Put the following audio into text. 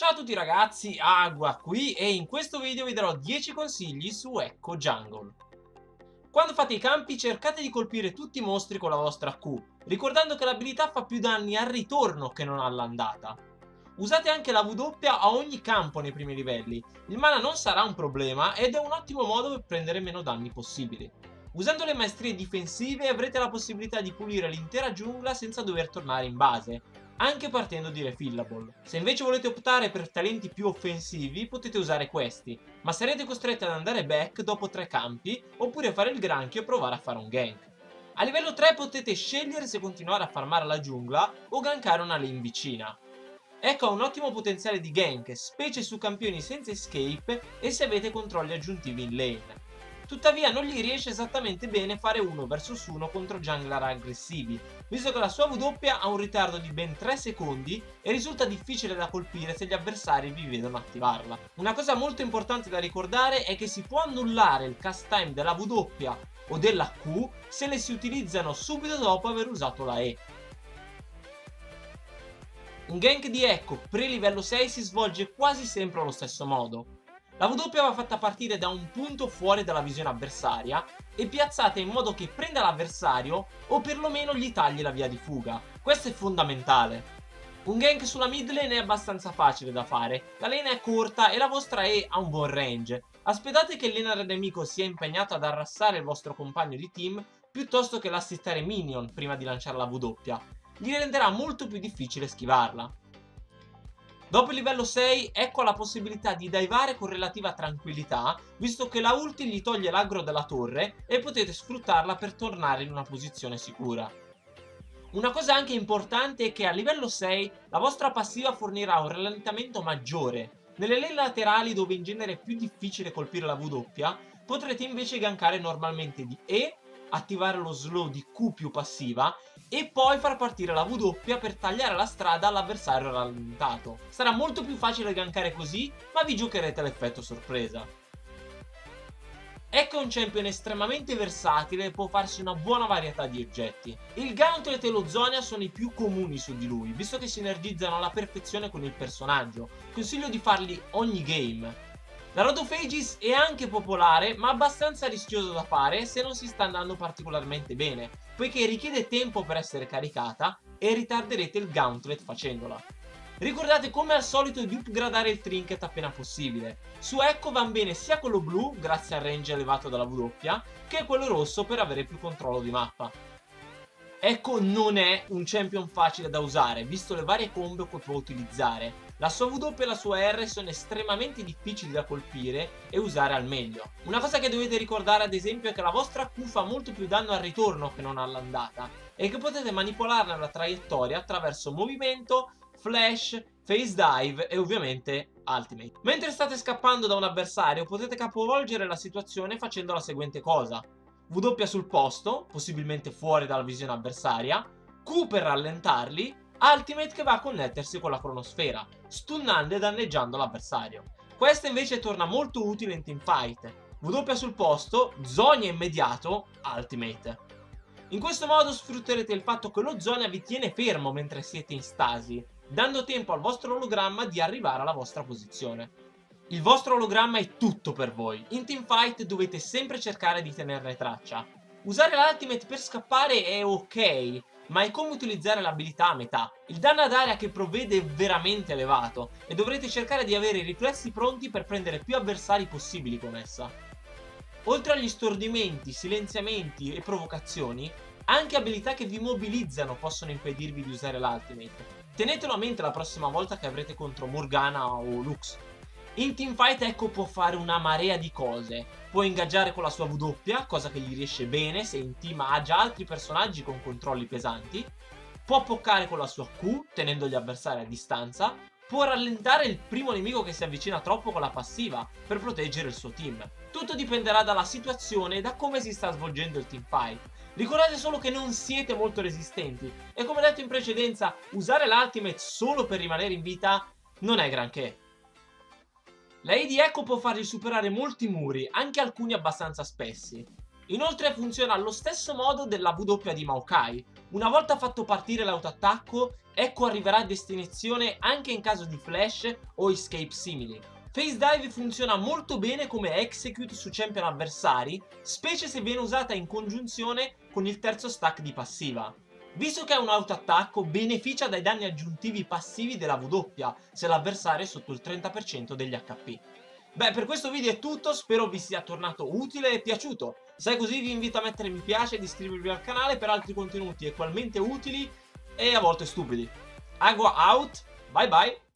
Ciao a tutti ragazzi, Agua qui e in questo video vi darò 10 consigli su Echo Jungle. Quando fate i campi cercate di colpire tutti i mostri con la vostra Q, ricordando che l'abilità fa più danni al ritorno che non all'andata. Usate anche la W a ogni campo nei primi livelli, il mana non sarà un problema ed è un ottimo modo per prendere meno danni possibili. Usando le maestrie difensive avrete la possibilità di pulire l'intera giungla senza dover tornare in base, anche partendo di refillable. Se invece volete optare per talenti più offensivi potete usare questi, ma sarete costretti ad andare back dopo tre campi oppure fare il granchio e provare a fare un gank. A livello 3 potete scegliere se continuare a farmare la giungla o gankare una lane vicina. Ecco ha un ottimo potenziale di gank, specie su campioni senza escape e se avete controlli aggiuntivi in lane. Tuttavia non gli riesce esattamente bene fare 1 vs 1 contro jungler aggressivi, visto che la sua W ha un ritardo di ben 3 secondi e risulta difficile da colpire se gli avversari vi vedono attivarla. Una cosa molto importante da ricordare è che si può annullare il cast time della W o della Q se le si utilizzano subito dopo aver usato la E. Un gank di Echo pre-livello 6 si svolge quasi sempre allo stesso modo. La W va fatta partire da un punto fuori dalla visione avversaria e piazzata in modo che prenda l'avversario o perlomeno gli tagli la via di fuga. Questo è fondamentale. Un gank sulla mid lane è abbastanza facile da fare, la lane è corta e la vostra E ha un buon range. Aspettate che il laner nemico sia impegnato ad arrassare il vostro compagno di team piuttosto che l'assistare minion prima di lanciare la W. Gli renderà molto più difficile schivarla. Dopo il livello 6 ecco la possibilità di divare con relativa tranquillità, visto che la ulti gli toglie l'aggro della torre e potete sfruttarla per tornare in una posizione sicura. Una cosa anche importante è che a livello 6 la vostra passiva fornirà un rallentamento maggiore. Nelle lane laterali dove in genere è più difficile colpire la W, potrete invece gankare normalmente di E attivare lo slow di Q più passiva e poi far partire la W per tagliare la strada all'avversario rallentato. Sarà molto più facile gankare così, ma vi giocherete l'effetto sorpresa. Ecco un champion estremamente versatile e può farsi una buona varietà di oggetti. Il Gauntlet e lo Zonia sono i più comuni su di lui, visto che sinergizzano alla perfezione con il personaggio. Consiglio di farli ogni game. La Road è anche popolare, ma abbastanza rischioso da fare se non si sta andando particolarmente bene, poiché richiede tempo per essere caricata e ritarderete il gauntlet facendola. Ricordate come al solito di upgradare il trinket appena possibile. Su Echo van bene sia quello blu, grazie al range elevato dalla W, che quello rosso per avere più controllo di mappa. Echo non è un champion facile da usare, visto le varie combo che può utilizzare, la sua W e la sua R sono estremamente difficili da colpire e usare al meglio. Una cosa che dovete ricordare ad esempio è che la vostra Q fa molto più danno al ritorno che non all'andata e che potete manipolarla nella traiettoria attraverso movimento, flash, face dive e ovviamente ultimate. Mentre state scappando da un avversario potete capovolgere la situazione facendo la seguente cosa. W sul posto, possibilmente fuori dalla visione avversaria, Q per rallentarli Ultimate che va a connettersi con la cronosfera, stunnando e danneggiando l'avversario. Questa invece torna molto utile in teamfight. W sul posto, Zonia immediato, Ultimate. In questo modo sfrutterete il fatto che lo Zonia vi tiene fermo mentre siete in stasi, dando tempo al vostro ologramma di arrivare alla vostra posizione. Il vostro ologramma è tutto per voi, in teamfight dovete sempre cercare di tenerne traccia. Usare l'ultimate per scappare è ok, ma è come utilizzare l'abilità a metà. Il danno ad area che provvede è veramente elevato e dovrete cercare di avere i riflessi pronti per prendere più avversari possibili con essa. Oltre agli stordimenti, silenziamenti e provocazioni, anche abilità che vi mobilizzano possono impedirvi di usare l'ultimate. Tenetelo a mente la prossima volta che avrete contro Morgana o Lux. In teamfight Echo può fare una marea di cose. Può ingaggiare con la sua W, cosa che gli riesce bene se in team ha già altri personaggi con controlli pesanti. Può poccare con la sua Q, tenendo gli avversari a distanza. Può rallentare il primo nemico che si avvicina troppo con la passiva, per proteggere il suo team. Tutto dipenderà dalla situazione e da come si sta svolgendo il teamfight. Ricordate solo che non siete molto resistenti e come detto in precedenza, usare l'ultimate solo per rimanere in vita non è granché. La AD Echo può fargli superare molti muri, anche alcuni abbastanza spessi. Inoltre funziona allo stesso modo della W di Maokai. Una volta fatto partire l'autoattacco, Ecco arriverà a destinazione anche in caso di flash o escape simili. Phase Dive funziona molto bene come execute su champion avversari, specie se viene usata in congiunzione con il terzo stack di passiva. Visto che è un autoattacco, beneficia dai danni aggiuntivi passivi della W, se l'avversario è sotto il 30% degli HP. Beh, per questo video è tutto, spero vi sia tornato utile e piaciuto. Se è così vi invito a mettere mi piace ed iscrivervi al canale per altri contenuti equalmente utili e a volte stupidi. Agua out, bye bye!